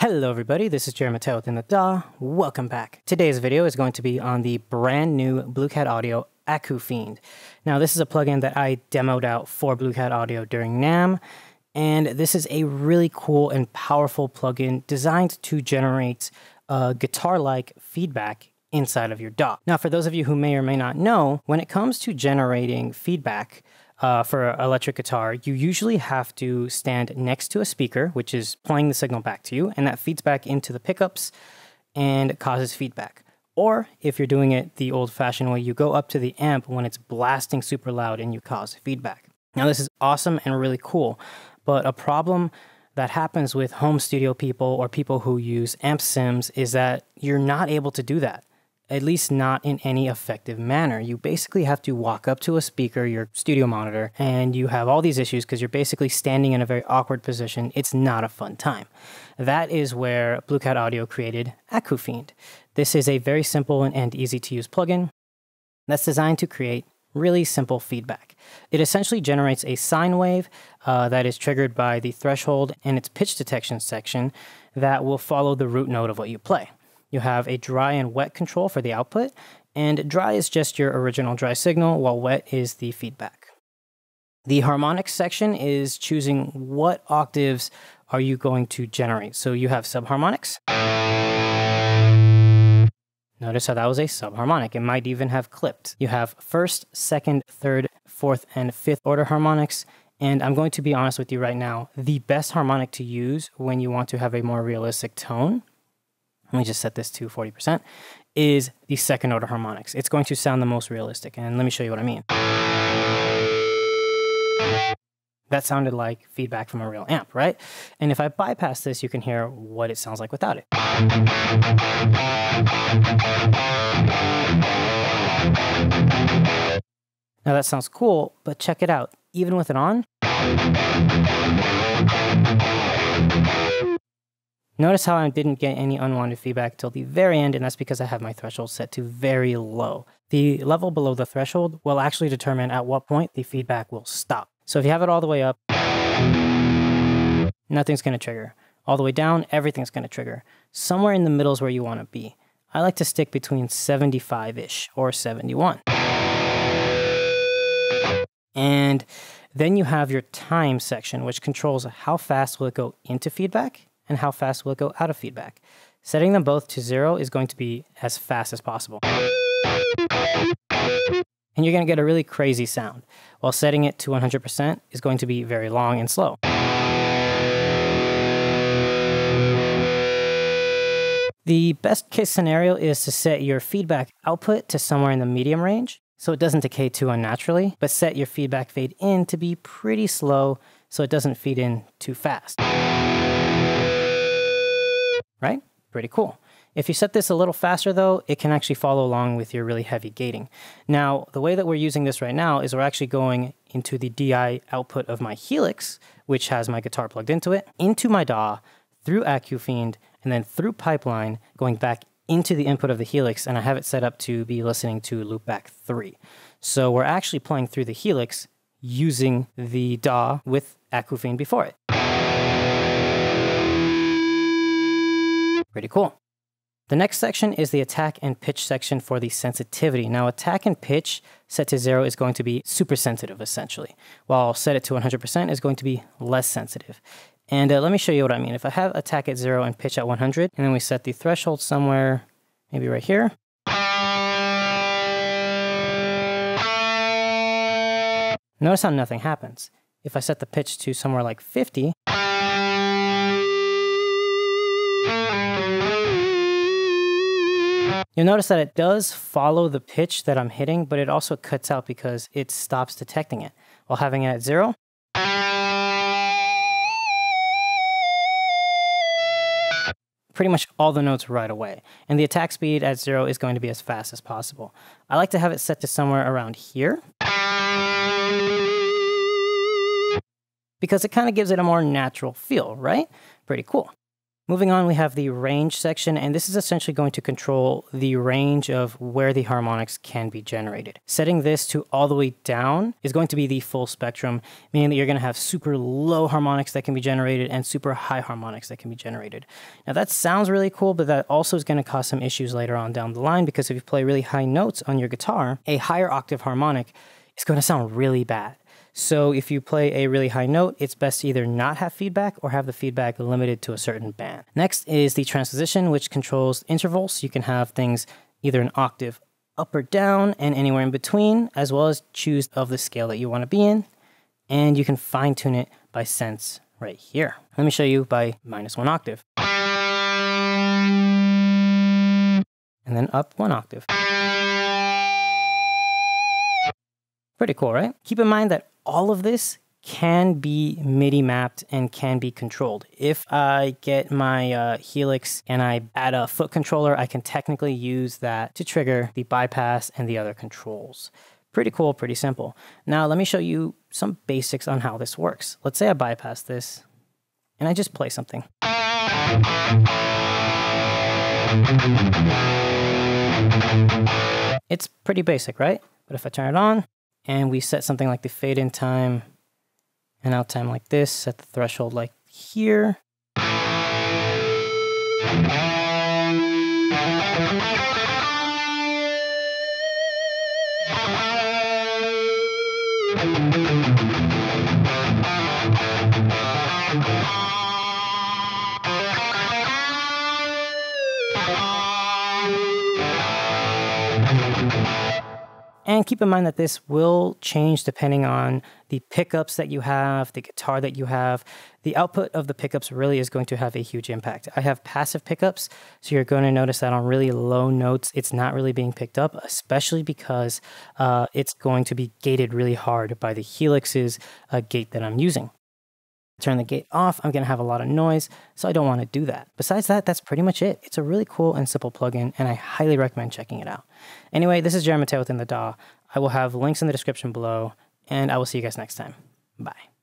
Hello everybody, this is Jerry Mateo within the DAW. Welcome back. Today's video is going to be on the brand new Blue Cat Audio AcouFiend. Now this is a plugin that I demoed out for Blue Cat Audio during NAMM, and this is a really cool and powerful plugin designed to generate uh, guitar-like feedback inside of your DAW. Now for those of you who may or may not know, when it comes to generating feedback, uh, for electric guitar, you usually have to stand next to a speaker, which is playing the signal back to you, and that feeds back into the pickups and causes feedback. Or if you're doing it the old fashioned way, you go up to the amp when it's blasting super loud and you cause feedback. Now, this is awesome and really cool, but a problem that happens with home studio people or people who use amp sims is that you're not able to do that at least not in any effective manner. You basically have to walk up to a speaker, your studio monitor, and you have all these issues because you're basically standing in a very awkward position. It's not a fun time. That is where Blue Cat Audio created AcouFiend. This is a very simple and easy to use plugin that's designed to create really simple feedback. It essentially generates a sine wave uh, that is triggered by the threshold and its pitch detection section that will follow the root note of what you play. You have a dry and wet control for the output, and dry is just your original dry signal, while wet is the feedback. The harmonics section is choosing what octaves are you going to generate. So you have subharmonics. Notice how that was a subharmonic. It might even have clipped. You have first, second, third, fourth, and fifth order harmonics. And I'm going to be honest with you right now, the best harmonic to use when you want to have a more realistic tone let me just set this to 40%, is the second order harmonics. It's going to sound the most realistic. And let me show you what I mean. That sounded like feedback from a real amp, right? And if I bypass this, you can hear what it sounds like without it. Now that sounds cool, but check it out. Even with it on, Notice how I didn't get any unwanted feedback till the very end, and that's because I have my threshold set to very low. The level below the threshold will actually determine at what point the feedback will stop. So if you have it all the way up, nothing's to trigger. All the way down, everything's to trigger. Somewhere in the middle is where you want to be. I like to stick between 75-ish or 71. And then you have your time section, which controls how fast will it go into feedback and how fast will it go out of feedback. Setting them both to zero is going to be as fast as possible. And you're going to get a really crazy sound, while setting it to 100% is going to be very long and slow. The best case scenario is to set your feedback output to somewhere in the medium range, so it doesn't decay too unnaturally, but set your feedback fade in to be pretty slow so it doesn't feed in too fast right? Pretty cool. If you set this a little faster though, it can actually follow along with your really heavy gating. Now, the way that we're using this right now is we're actually going into the DI output of my Helix, which has my guitar plugged into it, into my DAW, through AcouFiend, and then through Pipeline, going back into the input of the Helix, and I have it set up to be listening to Loopback 3. So we're actually playing through the Helix using the DAW with AcouFiend before it. Pretty cool. The next section is the attack and pitch section for the sensitivity. Now, attack and pitch set to zero is going to be super sensitive, essentially, while set it to 100% is going to be less sensitive. And uh, let me show you what I mean. If I have attack at zero and pitch at 100, and then we set the threshold somewhere, maybe right here. Notice how nothing happens. If I set the pitch to somewhere like 50, You'll notice that it does follow the pitch that I'm hitting, but it also cuts out because it stops detecting it. While having it at zero, pretty much all the notes right away. And the attack speed at zero is going to be as fast as possible. I like to have it set to somewhere around here. Because it kind of gives it a more natural feel, right? Pretty cool. Moving on, we have the range section, and this is essentially going to control the range of where the harmonics can be generated. Setting this to all the way down is going to be the full spectrum, meaning that you're going to have super low harmonics that can be generated and super high harmonics that can be generated. Now that sounds really cool, but that also is going to cause some issues later on down the line because if you play really high notes on your guitar, a higher octave harmonic is going to sound really bad. So if you play a really high note, it's best to either not have feedback or have the feedback limited to a certain band. Next is the transposition, which controls intervals. You can have things either an octave up or down and anywhere in between, as well as choose of the scale that you want to be in. And you can fine tune it by cents right here. Let me show you by minus one octave. And then up one octave. Pretty cool, right? Keep in mind that all of this can be MIDI mapped and can be controlled. If I get my uh, Helix and I add a foot controller, I can technically use that to trigger the bypass and the other controls. Pretty cool, pretty simple. Now let me show you some basics on how this works. Let's say I bypass this and I just play something. It's pretty basic, right? But if I turn it on, and we set something like the fade in time and out time like this, set the threshold like here. And keep in mind that this will change depending on the pickups that you have, the guitar that you have. The output of the pickups really is going to have a huge impact. I have passive pickups, so you're going to notice that on really low notes, it's not really being picked up, especially because uh, it's going to be gated really hard by the Helix's uh, gate that I'm using turn the gate off, I'm going to have a lot of noise, so I don't want to do that. Besides that, that's pretty much it. It's a really cool and simple plugin, and I highly recommend checking it out. Anyway, this is Jeremy Mateo within the DAW. I will have links in the description below, and I will see you guys next time. Bye.